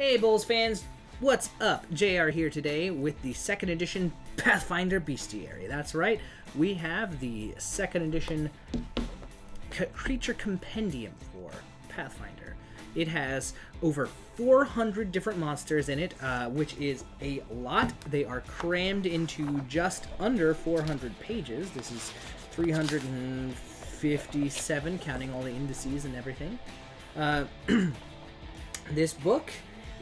Hey, BoLS fans, what's up? JR here today with the second edition Pathfinder Bestiary. That's right, we have the second edition C- Creature Compendium for Pathfinder. It has over 400 different monsters in it, uh, which is a lot. They are crammed into just under 400 pages. This is 357, counting all the indices and everything. Uh, this book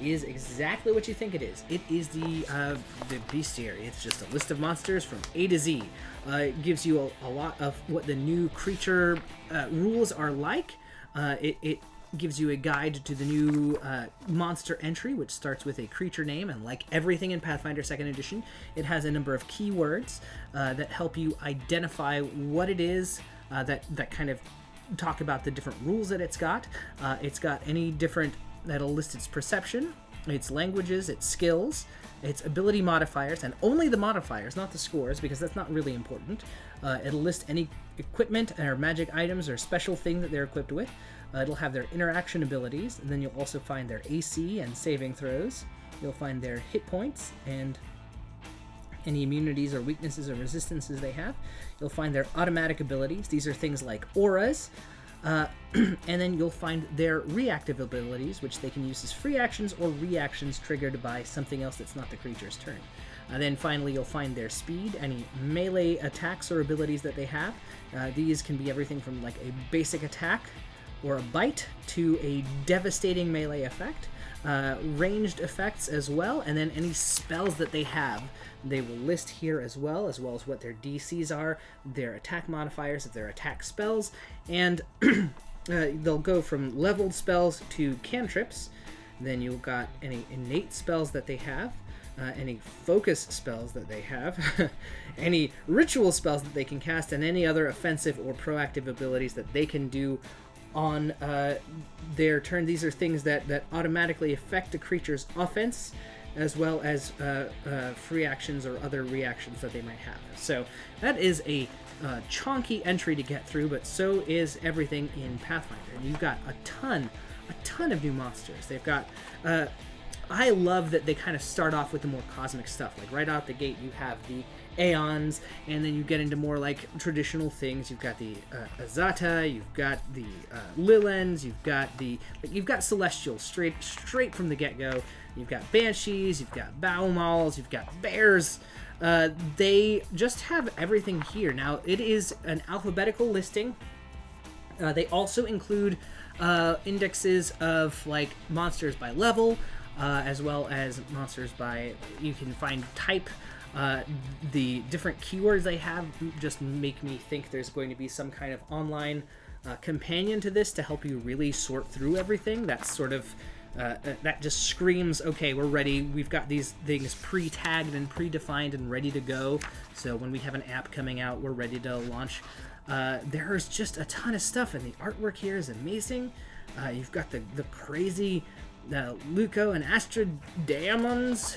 is exactly what you think it is. It is the uh, the bestiary. It's just a list of monsters from A to Z. Uh, it gives you a, a lot of what the new creature uh, rules are like. Uh, it, it gives you a guide to the new uh, monster entry, which starts with a creature name, and like everything in Pathfinder Second Edition, it has a number of keywords uh, that help you identify what it is that that kind of talk about the different rules that it's got. It's got any different that'll list its perception, its languages, its skills, its ability modifiers, and only the modifiers, not the scores, because that's not really important. Uh, it'll list any equipment or magic items or special thing that they're equipped with. Uh, it'll have their interaction abilities, and then you'll also find their AC and saving throws. You'll find their hit points and any immunities or weaknesses or resistances they have. You'll find their automatic abilities. These are things like auras. Uh, and then you'll find their reactive abilities, which they can use as free actions or reactions triggered by something else that's not the creature's turn. Uh, then finally, you'll find their speed, any melee attacks or abilities that they have. Uh, these can be everything from like a basic attack or a bite to a devastating melee effect, uh, ranged effects as well, and then any spells that they have. They will list here as well, as well as what their DCs are, their attack modifiers their attack spells, and uh, they'll go from leveled spells to cantrips. Then you've got any innate spells that they have. Uh, any focus spells that they have, any ritual spells that they can cast, and any other offensive or proactive abilities that they can do on uh, their turn. These are things that, that automatically affect a creature's offense as well as uh, uh, free actions or other reactions that they might have. So that is a uh, chonky entry to get through, but so is everything in Pathfinder. You've got a ton, a ton of new monsters. They've got. I love that they kind of start off with the more cosmic stuff. Like right out the gate, you have the aeons, and then you get into more like traditional things. You've got the uh, Azata, you've got the uh, Lillends, you've got the like, you've got Celestials straight straight from the get go. You've got Banshees, you've got Baumals, you've got Bears. Uh, they just have everything here. Now it is an alphabetical listing. Uh, they also include uh, indexes of like monsters by level, uh, as well as monsters by you can find type. Uh, the different keywords they have just make me think there's going to be some kind of online uh, companion to this to help you really sort through everything. That's sort of uh, that just screams, okay, we're ready. We've got these things pre-tagged and predefined and ready to go. So when we have an app coming out, we're ready to launch. Uh, there's just a ton of stuff, and the artwork here is amazing. Uh, you've got the the crazy uh, Leuko and Astra Daemons.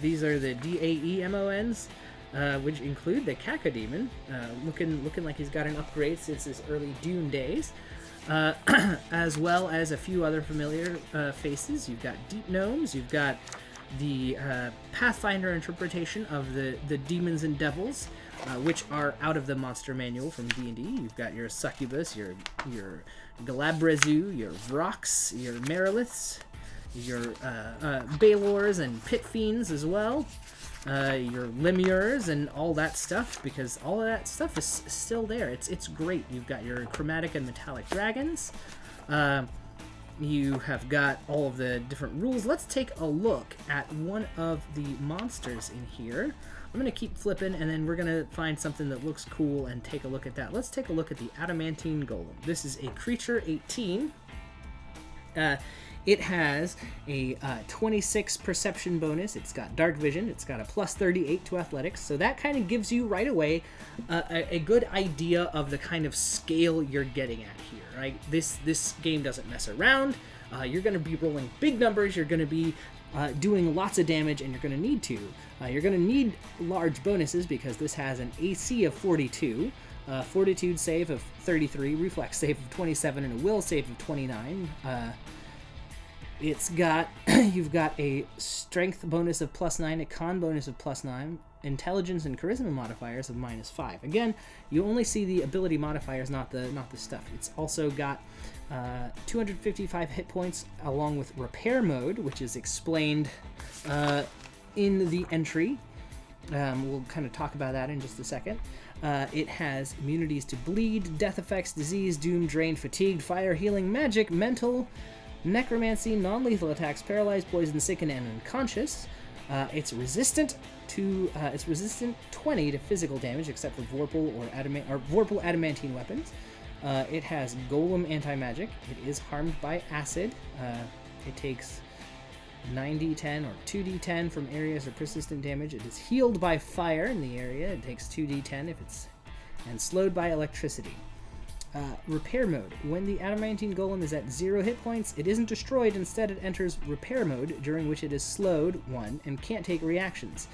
These are the D A E M O N's. Uh, which include the Cacodemon, uh, looking looking like he's got an upgrade since his early Doom days, uh, as well as a few other familiar uh, faces. You've got Deep Gnomes, you've got the uh, Pathfinder interpretation of the, the demons and devils, uh, which are out of the monster manual from D&D. You've got your Succubus, your your Glabrezu, your Vrocks, your Mariliths, your uh, uh, Balors and Pit Fiends as well, uh, your Lemures and all that stuff, because all of that stuff is still there. It's it's great. You've got your chromatic and metallic dragons. Uh, you have got all of the different rules. Let's take a look at one of the monsters in here. I'm going to keep flipping, and then we're going to find something that looks cool and take a look at that. Let's take a look at the Adamantine Golem. This is a creature 18. Uh, it has a uh, 26 perception bonus. It's got dark vision. It's got a plus 38 to athletics. So that kind of gives you right away uh, a, a, good idea of the kind of scale you're getting at here. Right? This this game doesn't mess around. Uh, you're going to be rolling big numbers. You're going to be uh, doing lots of damage, and you're going to need to. Uh, you're going to need large bonuses because this has an AC of 42. Uh, fortitude save of 33, reflex save of 27, and a will save of 29. It's got you've got a strength bonus of plus nine, a con bonus of plus nine, intelligence and charisma modifiers of minus five. Again, you only see the ability modifiers, not the not the stuff. It's also got uh, 255 hit points along with repair mode, which is explained uh, in the entry. Um, we'll kind of talk about that in just a second. Uh, it has immunities to bleed, death effects, disease, doom, drain, fatigued, fire, healing, magic, mental, necromancy, non lethal attacks, paralyzed, poison, sicken, and unconscious. Uh, it's resistant to uh, it's resistant 20 to physical damage except for Vorpal or, adamant, or Vorpal adamantine weapons. Uh, it has Golem anti magic. It is harmed by acid. Uh, it takes 9d10 or 2d10 from areas of persistent damage. It is healed by fire in the area. It takes 2d10 if it's and slowed by electricity. Uh, repair mode. When the adamantine golem is at zero hit points, it isn't destroyed. Instead, it enters repair mode, during which it is slowed one and can't take reactions.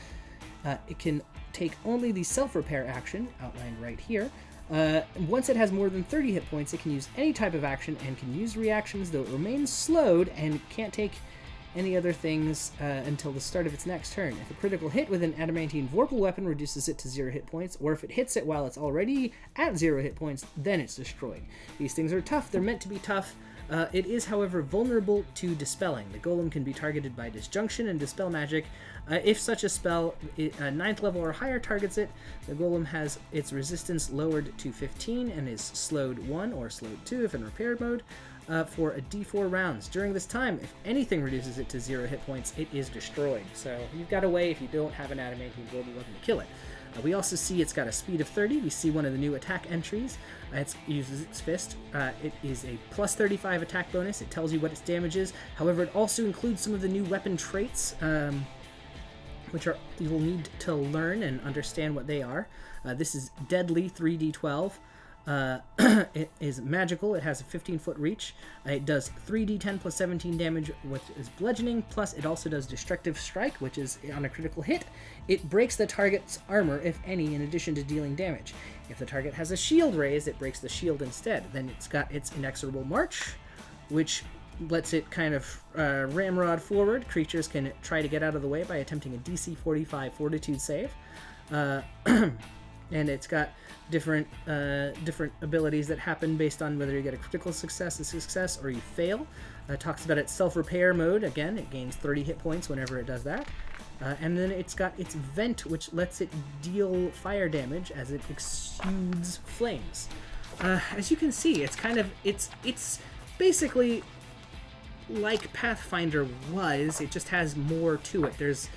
Uh, it can take only the self repair action outlined right here. Uh, once it has more than 30 hit points, it can use any type of action and can use reactions, though it remains slowed and can't take any other things uh, until the start of its next turn. If a critical hit with an adamantine vorpal weapon reduces it to zero hit points, or if it hits it while it's already at zero hit points, then it's destroyed. These things are tough, they're meant to be tough. Uh, it is, however, vulnerable to dispelling. The golem can be targeted by disjunction and dispel magic. Uh, if such a spell, uh, ninth level or higher, targets it, the golem has its resistance lowered to 15 and is slowed 1 or slowed 2 if in repair mode uh, for a d4 rounds. During this time, if anything reduces it to zero hit points, it is destroyed. So you've got a way if you don't have an adamantine be weapon to kill it. Uh, we also see it's got a speed of 30. We see one of the new attack entries. Uh, it uses its fist. Uh, it is a plus 35 attack bonus. It tells you what its damage is. However, it also includes some of the new weapon traits, um, which are you'll need to learn and understand what they are. Uh, this is deadly 3d12. Uh, it is magical. It has a 15 foot reach. Uh, it does 3d10 plus 17 damage with its bludgeoning. Plus, it also does destructive strike, which is on a critical hit. It breaks the target's armor, if any, in addition to dealing damage. If the target has a shield raised, it breaks the shield instead. Then it's got its inexorable march, which lets it kind of uh, ramrod forward. Creatures can try to get out of the way by attempting a DC 45 Fortitude save. Uh, and it's got different uh, different abilities that happen based on whether you get a critical success, a success, or you fail. Uh, talks about its self-repair mode. Again, it gains 30 hit points whenever it does that. Uh, and then it's got its vent, which lets it deal fire damage as it exudes flames. Uh, as you can see, it's kind of it's it's basically like Pathfinder was. It just has more to it. There's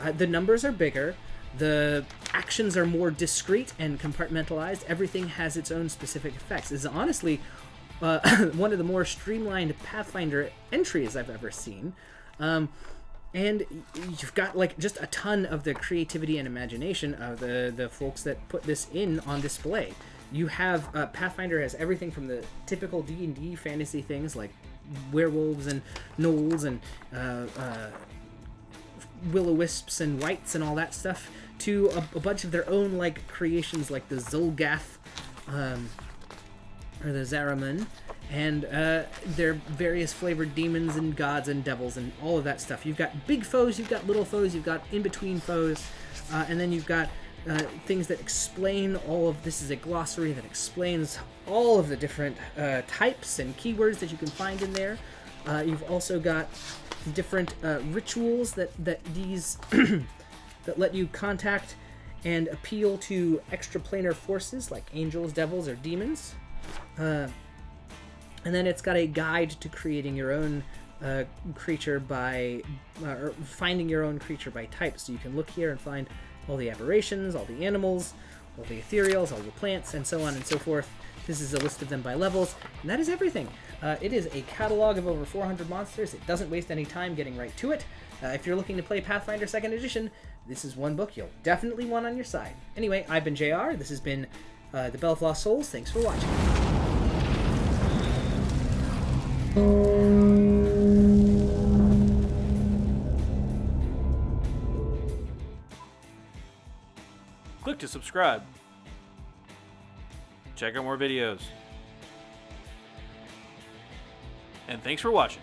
uh, the numbers are bigger. The actions are more discrete and compartmentalized. Everything has its own specific effects. It's honestly uh, one of the more streamlined Pathfinder entries I've ever seen. Um, and you've got like just a ton of the creativity and imagination of the the folks that put this in on display. You have uh, Pathfinder has everything from the typical D and D fantasy things like werewolves and gnolls and uh, uh, will o wisps and wights and all that stuff to a, a, bunch of their own like creations like the Xulgath um, or the Zariman and uh, their various flavored demons and gods and devils and all of that stuff. You've got big foes, you've got little foes, you've got in-between foes, uh, and then you've got uh, things that explain all of this is a glossary that explains all of the different uh, types and keywords that you can find in there. Uh, you've also got different uh, rituals that that these that let you contact and appeal to extraplanar forces like angels, devils, or demons. Uh, and then it's got a guide to creating your own uh, creature by, uh, or finding your own creature by type. So you can look here and find all the aberrations, all the animals, all the ethereals, all the plants, and so on and so forth. This is a list of them by levels, and that is everything. Uh, it is a catalog of over 400 monsters. It doesn't waste any time getting right to it. Uh, if you're looking to play Pathfinder 2nd Edition, this is one book you'll definitely want on your side. Anyway, I've been JR. This has been uh, The Bell of Lost Souls. Thanks for watching. Click to subscribe. Check out more videos. And thanks for watching.